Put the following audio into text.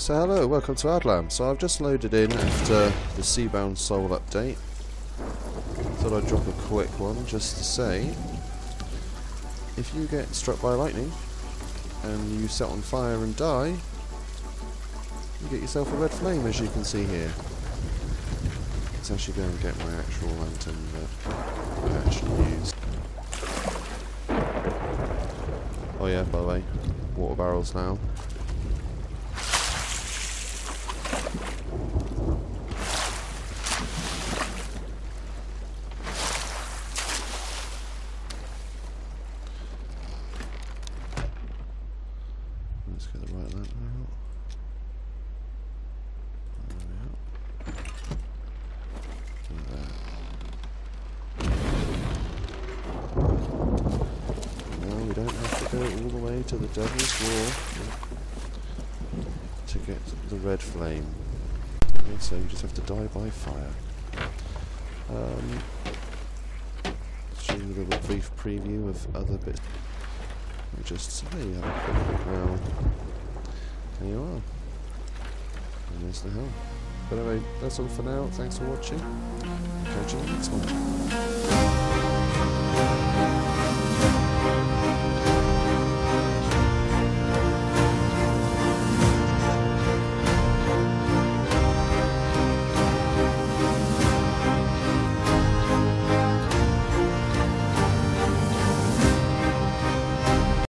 So hello, welcome to AdLamb. So I've just loaded in after the Seabound Soul update. Thought I'd drop a quick one just to say, if you get struck by lightning and you set on fire and die, you get yourself a red flame as you can see here. Let's actually go and get my actual lantern that I actually use. Oh yeah, by the way, water barrels now. Let's get the right lantern out. There we don't have to go all the way to the Devil's Roar to get the red flame. Okay, so you just have to die by fire. Um, show you a little brief preview of other bits. Just say, quick look now. There you are. There's the. But anyway, that's all for now. Thanks for watching. Catch you next one.